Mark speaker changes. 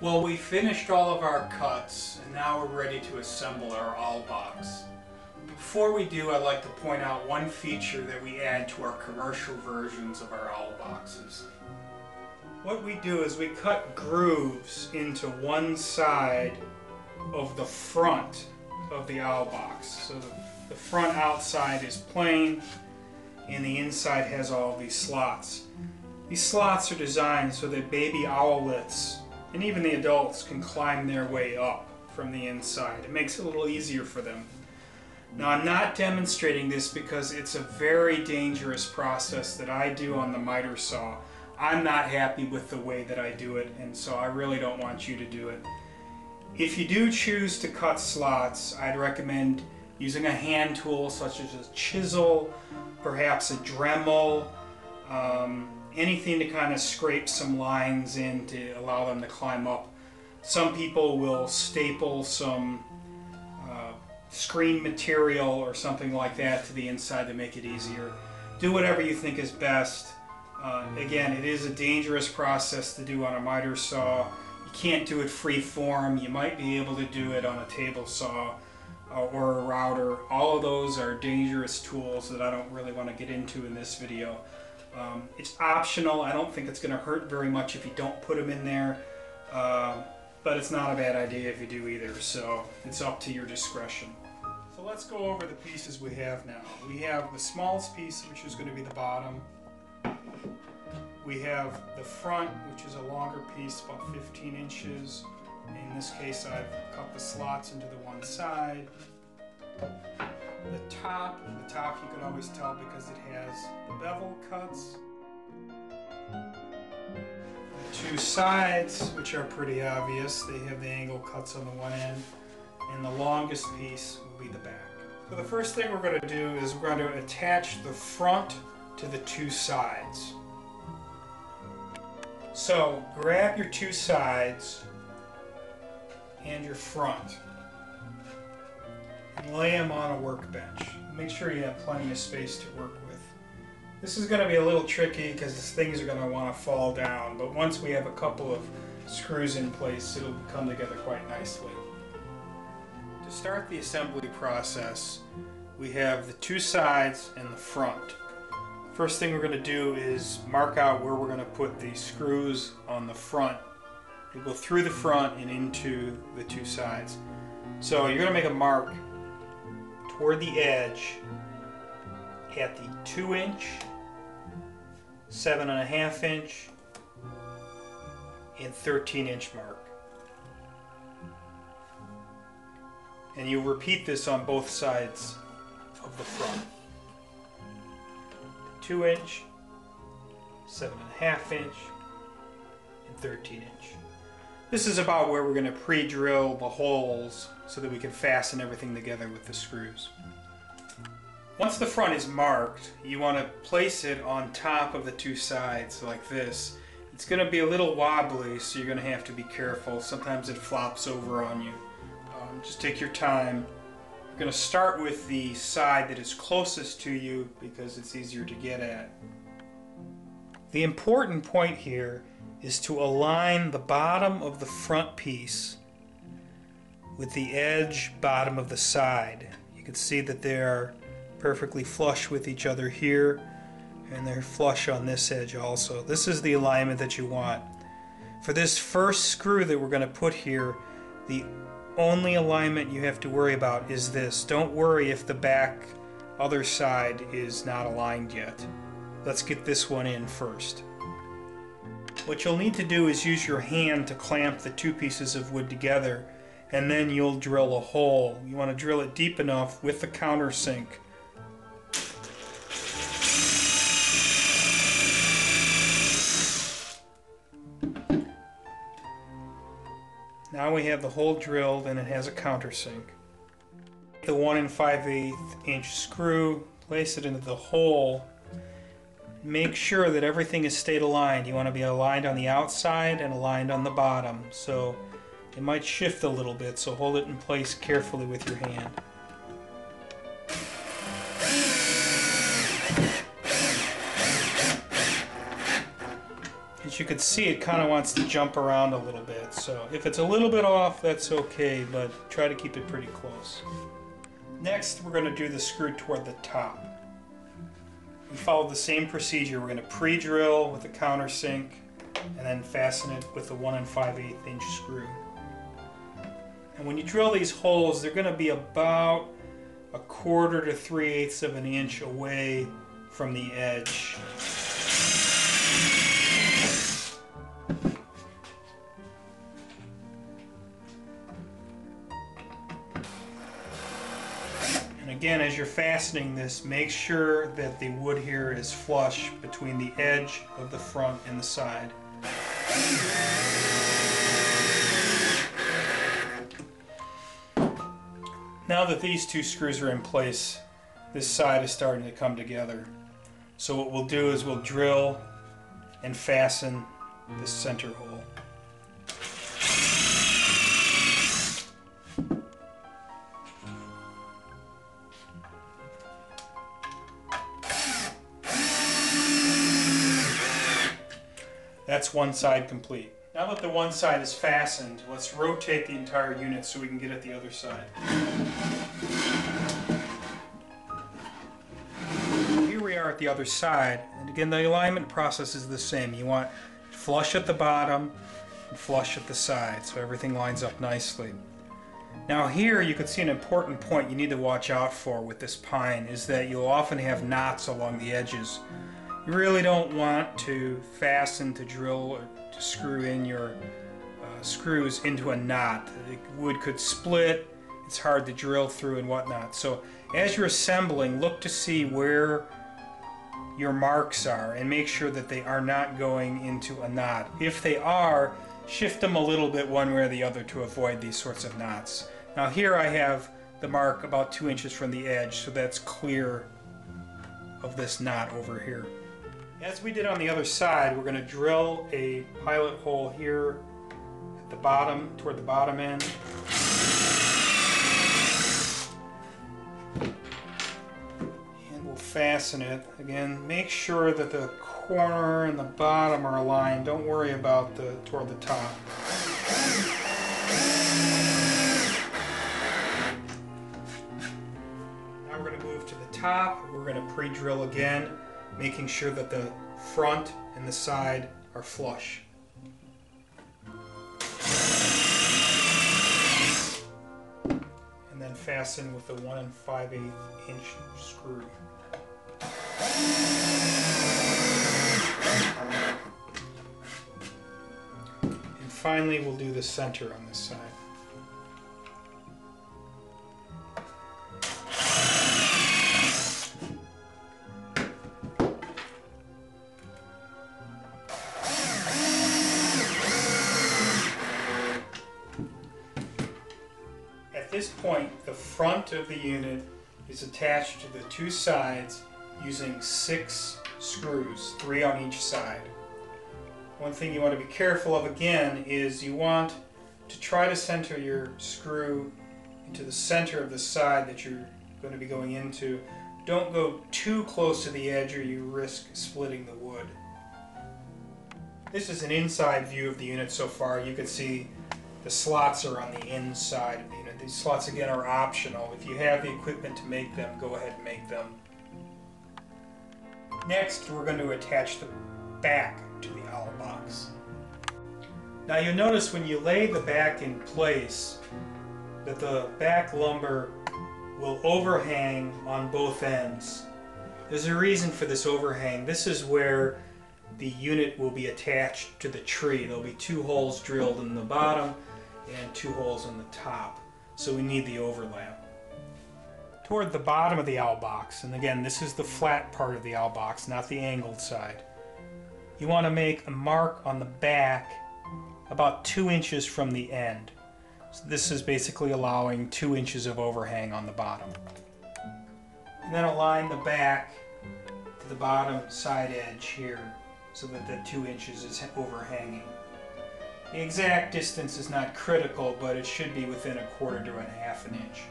Speaker 1: Well, we finished all of our cuts, and now we're ready to assemble our owl box. Before we do, I'd like to point out one feature that we add to our commercial versions of our owl boxes. What we do is we cut grooves into one side of the front of the owl box. So the, the front outside is plain, and the inside has all these slots. These slots are designed so that baby owlets and even the adults can climb their way up from the inside. It makes it a little easier for them. Now I'm not demonstrating this because it's a very dangerous process that I do on the miter saw. I'm not happy with the way that I do it and so I really don't want you to do it. If you do choose to cut slots, I'd recommend using a hand tool such as a chisel, perhaps a Dremel, um, anything to kind of scrape some lines in to allow them to climb up. Some people will staple some uh, screen material or something like that to the inside to make it easier. Do whatever you think is best. Uh, again, it is a dangerous process to do on a miter saw. You can't do it free form. You might be able to do it on a table saw uh, or a router. All of those are dangerous tools that I don't really want to get into in this video. Um, it's optional. I don't think it's going to hurt very much if you don't put them in there. Uh, but it's not a bad idea if you do either. So it's up to your discretion. So let's go over the pieces we have now. We have the smallest piece, which is going to be the bottom. We have the front, which is a longer piece, about 15 inches. In this case, I've cut the slots into the one side. The top, the top you can always tell because it has the bevel cuts. The two sides, which are pretty obvious, they have the angle cuts on the one end. And the longest piece will be the back. So the first thing we're going to do is we're going to attach the front to the two sides. So grab your two sides and your front lay them on a workbench. Make sure you have plenty of space to work with. This is going to be a little tricky because things are going to want to fall down, but once we have a couple of screws in place, it'll come together quite nicely. To start the assembly process, we have the two sides and the front. First thing we're going to do is mark out where we're going to put the screws on the front. We'll go through the front and into the two sides. So you're going to make a mark toward the edge at the 2 inch, 7.5 inch, and 13 inch mark. And you repeat this on both sides of the front. 2 inch, 7.5 inch, and 13 inch. This is about where we're going to pre-drill the holes so that we can fasten everything together with the screws. Once the front is marked, you want to place it on top of the two sides like this. It's going to be a little wobbly, so you're going to have to be careful. Sometimes it flops over on you. Um, just take your time. You're going to start with the side that is closest to you because it's easier to get at. The important point here is to align the bottom of the front piece with the edge bottom of the side. You can see that they are perfectly flush with each other here and they're flush on this edge also. This is the alignment that you want. For this first screw that we're going to put here, the only alignment you have to worry about is this. Don't worry if the back other side is not aligned yet. Let's get this one in first. What you'll need to do is use your hand to clamp the two pieces of wood together and then you'll drill a hole. You want to drill it deep enough with the countersink Now we have the hole drilled and it has a countersink. The 1 and 5 8 inch screw, place it into the hole. Make sure that everything is stayed aligned. You want to be aligned on the outside and aligned on the bottom. So it might shift a little bit, so hold it in place carefully with your hand. As you can see, it kind of wants to jump around a little bit. So if it's a little bit off, that's okay, but try to keep it pretty close. Next, we're going to do the screw toward the top. We follow the same procedure. We're going to pre-drill with the countersink and then fasten it with the 1 and 5 8 inch screw. And when you drill these holes, they're going to be about a quarter to 3 eighths of an inch away from the edge. And again, as you're fastening this, make sure that the wood here is flush between the edge of the front and the side. Now that these two screws are in place, this side is starting to come together. So what we'll do is we'll drill and fasten this center hole. That's one side complete. Now that the one side is fastened, let's rotate the entire unit so we can get at the other side. Here we are at the other side, and again the alignment process is the same. You want flush at the bottom and flush at the side so everything lines up nicely. Now here you can see an important point you need to watch out for with this pine is that you'll often have knots along the edges. You really don't want to fasten to drill or to screw in your uh, screws into a knot. The wood could split, it's hard to drill through and whatnot. So as you're assembling, look to see where your marks are and make sure that they are not going into a knot. If they are, shift them a little bit one way or the other to avoid these sorts of knots. Now here I have the mark about two inches from the edge, so that's clear of this knot over here. As we did on the other side, we're going to drill a pilot hole here at the bottom, toward the bottom end. And we'll fasten it. Again, make sure that the corner and the bottom are aligned. Don't worry about the toward the top. Now we're going to move to the top. We're going to pre-drill again making sure that the front and the side are flush. And then fasten with the 1 and 5 8 inch screw. And finally we'll do the center on this side. This point, the front of the unit is attached to the two sides using six screws, three on each side. One thing you want to be careful of again is you want to try to center your screw into the center of the side that you're going to be going into. Don't go too close to the edge or you risk splitting the wood. This is an inside view of the unit so far. You can see the slots are on the inside of the unit. These slots again are optional. If you have the equipment to make them, go ahead and make them. Next, we're going to attach the back to the owl box. Now you'll notice when you lay the back in place that the back lumber will overhang on both ends. There's a reason for this overhang. This is where the unit will be attached to the tree. There'll be two holes drilled in the bottom and two holes in the top. So we need the overlap. Toward the bottom of the owl box, and again this is the flat part of the owl box, not the angled side, you want to make a mark on the back about two inches from the end. So this is basically allowing two inches of overhang on the bottom. And then align the back to the bottom side edge here so that the two inches is overhanging. The exact distance is not critical, but it should be within a quarter to a half an inch.